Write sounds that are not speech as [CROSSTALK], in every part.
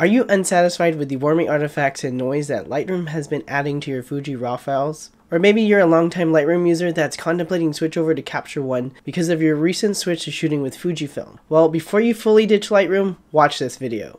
Are you unsatisfied with the warming artifacts and noise that Lightroom has been adding to your Fuji RAW files? Or maybe you're a longtime Lightroom user that's contemplating switch over to Capture One because of your recent switch to shooting with Fujifilm. Well, before you fully ditch Lightroom, watch this video.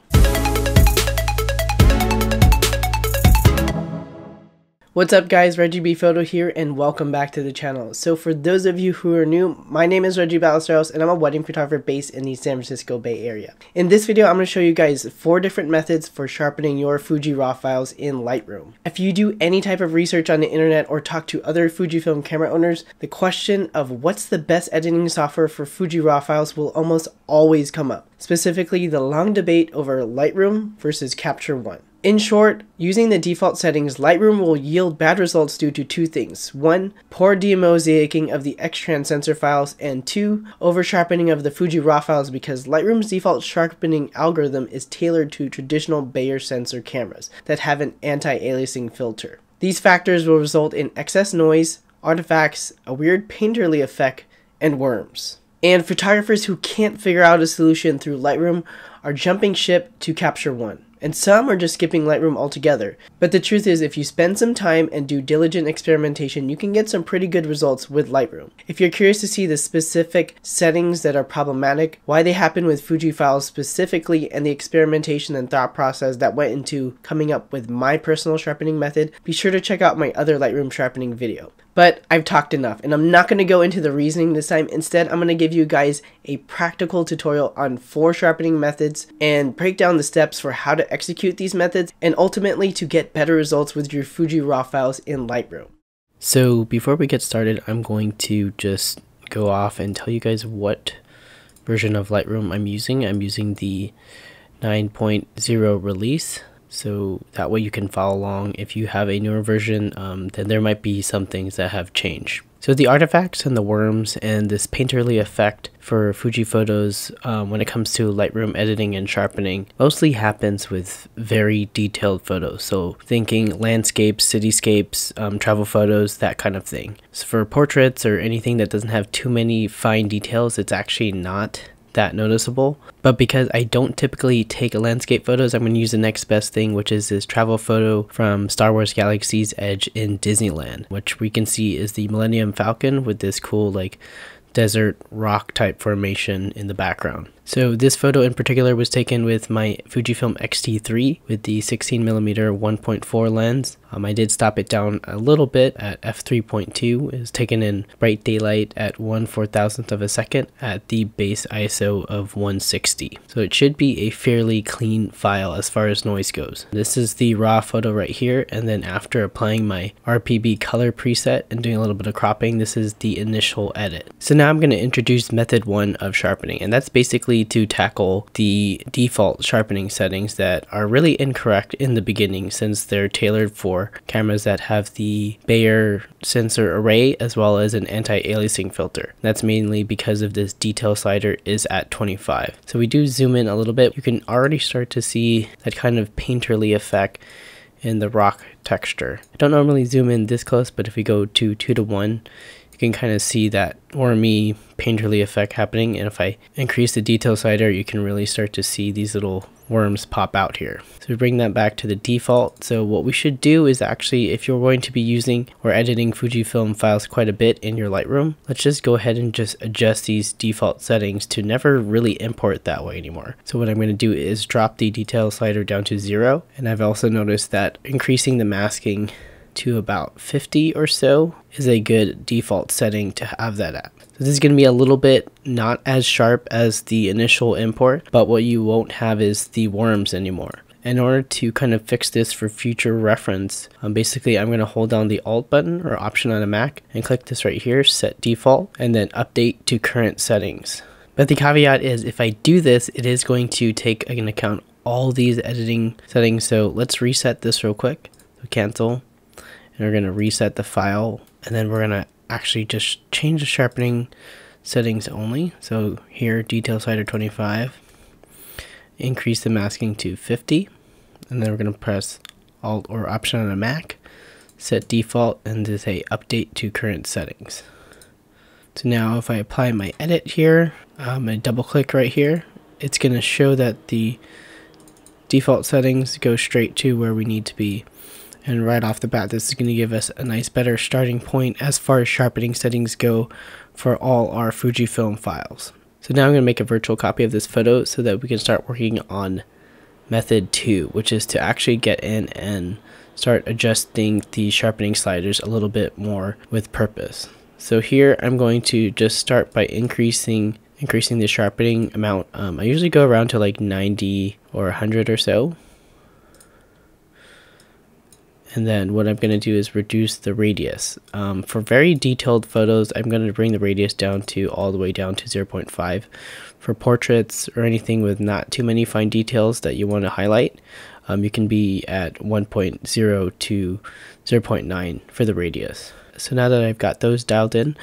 What's up guys, Reggie B Photo here and welcome back to the channel. So for those of you who are new, my name is Reggie Ballesteros and I'm a wedding photographer based in the San Francisco Bay Area. In this video, I'm going to show you guys four different methods for sharpening your Fuji RAW files in Lightroom. If you do any type of research on the internet or talk to other Fujifilm camera owners, the question of what's the best editing software for Fuji RAW files will almost always come up. Specifically, the long debate over Lightroom versus Capture One. In short, using the default settings, Lightroom will yield bad results due to two things. One, poor demosaicing of the X-Trans sensor files, and two, over-sharpening of the Fuji RAW files because Lightroom's default sharpening algorithm is tailored to traditional Bayer sensor cameras that have an anti-aliasing filter. These factors will result in excess noise, artifacts, a weird painterly effect, and worms. And photographers who can't figure out a solution through Lightroom are jumping ship to Capture One and some are just skipping Lightroom altogether. But the truth is, if you spend some time and do diligent experimentation, you can get some pretty good results with Lightroom. If you're curious to see the specific settings that are problematic, why they happen with Fuji files specifically, and the experimentation and thought process that went into coming up with my personal sharpening method, be sure to check out my other Lightroom sharpening video. But I've talked enough and I'm not going to go into the reasoning this time. Instead, I'm going to give you guys a practical tutorial on four sharpening methods and break down the steps for how to execute these methods and ultimately to get better results with your Fuji RAW files in Lightroom. So before we get started, I'm going to just go off and tell you guys what version of Lightroom I'm using. I'm using the 9.0 release so that way you can follow along. If you have a newer version, um, then there might be some things that have changed. So the artifacts and the worms and this painterly effect for Fuji photos um, when it comes to Lightroom editing and sharpening mostly happens with very detailed photos. So thinking landscapes, cityscapes, um, travel photos, that kind of thing. So for portraits or anything that doesn't have too many fine details, it's actually not that noticeable. But because I don't typically take landscape photos, I'm going to use the next best thing, which is this travel photo from Star Wars Galaxy's Edge in Disneyland, which we can see is the Millennium Falcon with this cool like desert rock type formation in the background. So this photo in particular was taken with my Fujifilm X-T3 with the 16mm 1.4 lens. Um, I did stop it down a little bit at f3.2. It was taken in bright daylight at 1 4000th of a second at the base ISO of 160. So it should be a fairly clean file as far as noise goes. This is the raw photo right here and then after applying my RPB color preset and doing a little bit of cropping, this is the initial edit. So now I'm going to introduce method 1 of sharpening and that's basically to tackle the default sharpening settings that are really incorrect in the beginning since they're tailored for cameras that have the Bayer sensor array as well as an anti-aliasing filter. That's mainly because of this detail slider is at 25. So we do zoom in a little bit. You can already start to see that kind of painterly effect in the rock texture. I don't normally zoom in this close, but if we go to 2 to 1, can kind of see that wormy painterly effect happening and if I increase the detail slider you can really start to see these little worms pop out here. So we bring that back to the default. So what we should do is actually if you're going to be using or editing Fujifilm files quite a bit in your Lightroom, let's just go ahead and just adjust these default settings to never really import that way anymore. So what I'm going to do is drop the detail slider down to zero and I've also noticed that increasing the masking to about 50 or so is a good default setting to have that at. So this is going to be a little bit not as sharp as the initial import, but what you won't have is the worms anymore. In order to kind of fix this for future reference, um, basically I'm going to hold down the Alt button or Option on a Mac and click this right here, Set Default, and then Update to Current Settings. But the caveat is if I do this, it is going to take into account all these editing settings. So let's reset this real quick. So cancel, and we're going to reset the file and then we're going to actually just change the sharpening settings only. So here, detail slider 25, increase the masking to 50, and then we're going to press Alt or Option on a Mac, set default, and to say update to current settings. So now if I apply my edit here, um, I'm going to double click right here, it's going to show that the default settings, go straight to where we need to be. And right off the bat, this is going to give us a nice better starting point as far as sharpening settings go for all our Fujifilm files. So now I'm going to make a virtual copy of this photo so that we can start working on method two, which is to actually get in and start adjusting the sharpening sliders a little bit more with purpose. So here I'm going to just start by increasing increasing the sharpening amount. Um, I usually go around to like 90 or 100 or so. And then what I'm going to do is reduce the radius. Um, for very detailed photos, I'm going to bring the radius down to all the way down to 0.5. For portraits or anything with not too many fine details that you want to highlight, um, you can be at 1.0 to 0.9 for the radius. So now that I've got those dialed in,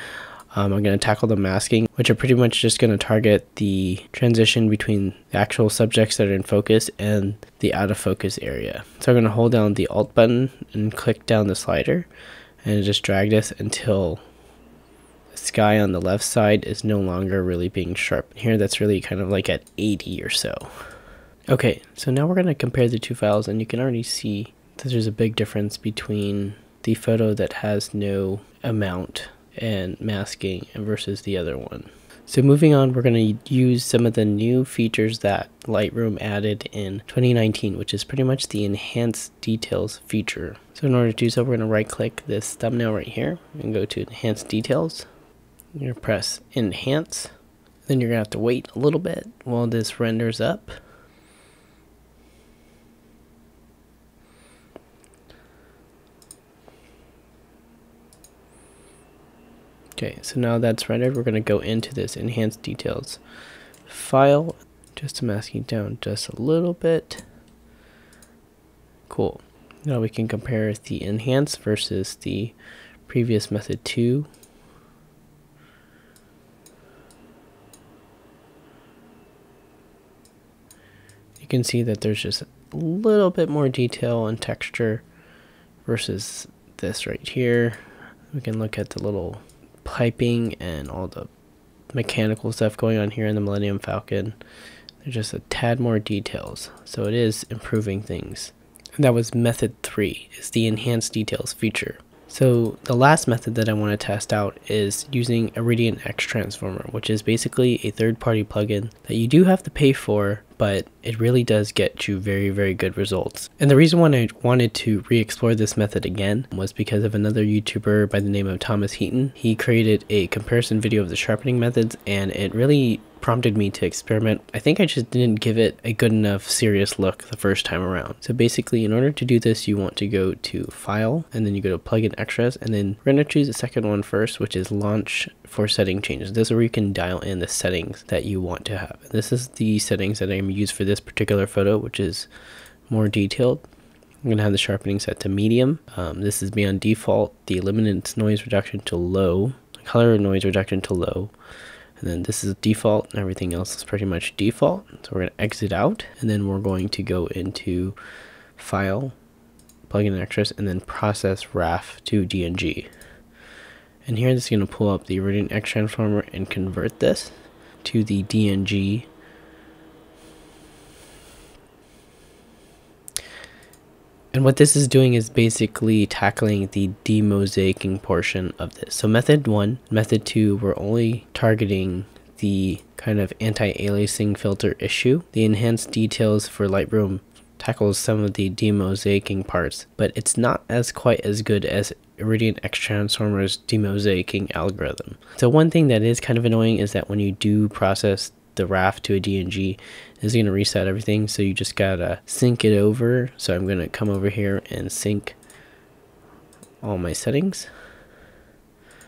um, I'm going to tackle the masking, which are pretty much just going to target the transition between the actual subjects that are in focus and the out of focus area. So I'm going to hold down the Alt button and click down the slider and just drag this until the sky on the left side is no longer really being sharp. Here that's really kind of like at 80 or so. Okay, so now we're going to compare the two files and you can already see that there's a big difference between the photo that has no amount and masking versus the other one. So moving on, we're going to use some of the new features that Lightroom added in 2019, which is pretty much the enhanced details feature. So in order to do so, we're going to right click this thumbnail right here and go to enhanced details. You're going to press enhance. Then you're going to have to wait a little bit while this renders up. Okay, so now that's rendered, we're going to go into this enhanced details file, just to mask it down just a little bit. Cool. Now we can compare the enhance versus the previous method 2. You can see that there's just a little bit more detail and texture versus this right here. We can look at the little piping and all the mechanical stuff going on here in the Millennium Falcon. There's just a tad more details, so it is improving things. And that was method three, is the enhanced details feature. So the last method that I want to test out is using Iridient X Transformer, which is basically a third-party plugin that you do have to pay for, but it really does get you very, very good results. And the reason why I wanted to re-explore this method again was because of another YouTuber by the name of Thomas Heaton. He created a comparison video of the sharpening methods, and it really prompted me to experiment. I think I just didn't give it a good enough serious look the first time around. So basically, in order to do this, you want to go to File, and then you go to Plugin Extras, and then we're going to choose the second one first, which is Launch for Setting Changes. This is where you can dial in the settings that you want to have. This is the settings that I'm going to use for this particular photo, which is more detailed. I'm going to have the sharpening set to medium. Um, this is beyond default, the luminance noise reduction to low, color noise reduction to low, and then this is default and everything else is pretty much default. So we're going to exit out and then we're going to go into file plugin extras and then process RAF to DNG and here this is going to pull up the Iridient X transformer and convert this to the DNG And what this is doing is basically tackling the demosaicing portion of this. So method one, method two, we're only targeting the kind of anti-aliasing filter issue. The enhanced details for Lightroom tackles some of the demosaicing parts, but it's not as quite as good as Iridient X Transformer's demosaicing algorithm. So one thing that is kind of annoying is that when you do process the RAF to a DNG is going to reset everything. So you just got to sync it over. So I'm going to come over here and sync all my settings.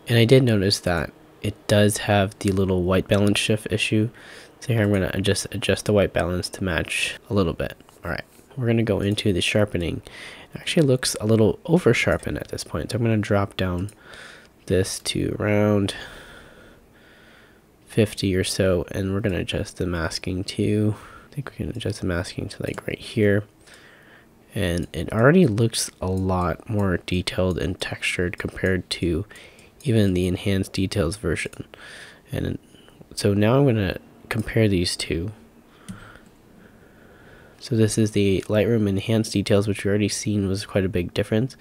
And I did notice that it does have the little white balance shift issue. So here I'm going to just adjust the white balance to match a little bit. All right, we're going to go into the sharpening. It actually looks a little over sharpened at this point. So I'm going to drop down this to around 50 or so and we're going to adjust the masking to I think we can adjust the masking to like right here. And it already looks a lot more detailed and textured compared to even the enhanced details version. And so now I'm going to compare these two. So this is the Lightroom Enhanced Details, which we already seen was quite a big difference,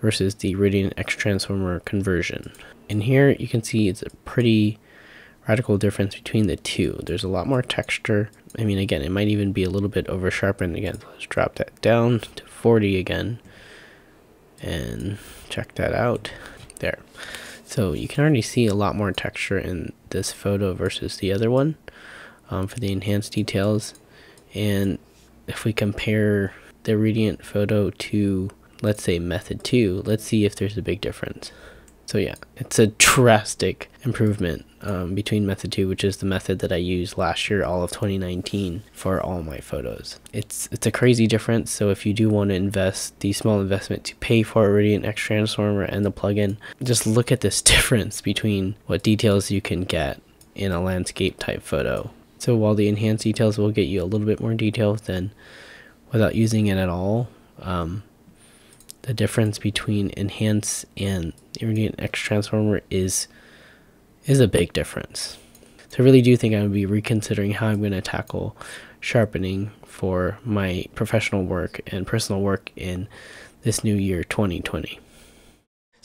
versus the Iridient X Transformer conversion. And here you can see it's a pretty radical difference between the two. There's a lot more texture. I mean, again, it might even be a little bit over sharpened. Again, let's drop that down to 40 again and check that out there. So you can already see a lot more texture in this photo versus the other one um, for the enhanced details. And if we compare the Radiant photo to, let's say, method 2, let's see if there's a big difference. So yeah, it's a drastic improvement um, between method 2, which is the method that I used last year, all of 2019, for all my photos. It's it's a crazy difference, so if you do want to invest the small investment to pay for Iridient X Transformer and the plugin, just look at this [LAUGHS] difference between what details you can get in a landscape type photo. So while the enhanced details will get you a little bit more details than without using it at all, um, the difference between enhance and Iridient X Transformer is is a big difference. So I really do think I'm going to be reconsidering how I'm going to tackle sharpening for my professional work and personal work in this new year 2020.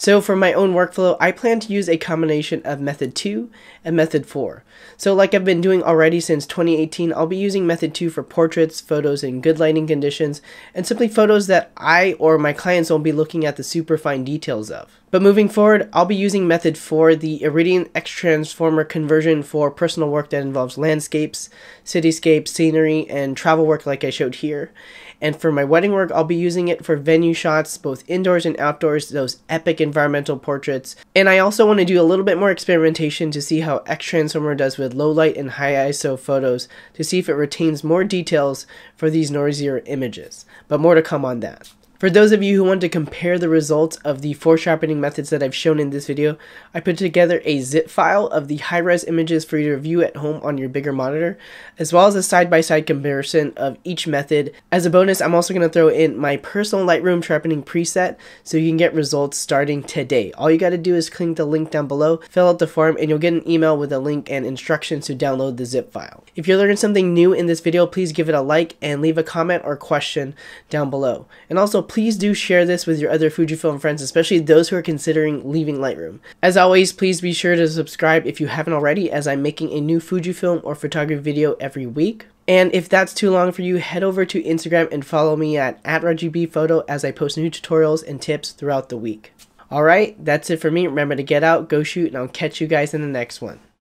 So for my own workflow, I plan to use a combination of method 2 and method 4. So like I've been doing already since 2018, I'll be using method 2 for portraits, photos in good lighting conditions, and simply photos that I or my clients won't be looking at the super fine details of. But moving forward, I'll be using method for the Iridient X Transformer conversion for personal work that involves landscapes, cityscapes, scenery, and travel work like I showed here. And for my wedding work, I'll be using it for venue shots, both indoors and outdoors, those epic environmental portraits. And I also want to do a little bit more experimentation to see how X Transformer does with low light and high ISO photos to see if it retains more details for these noisier images. But more to come on that. For those of you who want to compare the results of the foresharpening methods that I've shown in this video, I put together a zip file of the high-res images for you to view at home on your bigger monitor, as well as a side-by-side -side comparison of each method. As a bonus, I'm also going to throw in my personal Lightroom sharpening preset so you can get results starting today. All you got to do is click the link down below, fill out the form, and you'll get an email with a link and instructions to download the zip file. If you're learning something new in this video, please give it a like and leave a comment or question down below. And also, please do share this with your other Fujifilm friends, especially those who are considering leaving Lightroom. As always, please be sure to subscribe if you haven't already, as I'm making a new Fujifilm or photography video every week. And if that's too long for you, head over to Instagram and follow me at, at as I post new tutorials and tips throughout the week. Alright, that's it for me. Remember to get out, go shoot, and I'll catch you guys in the next one.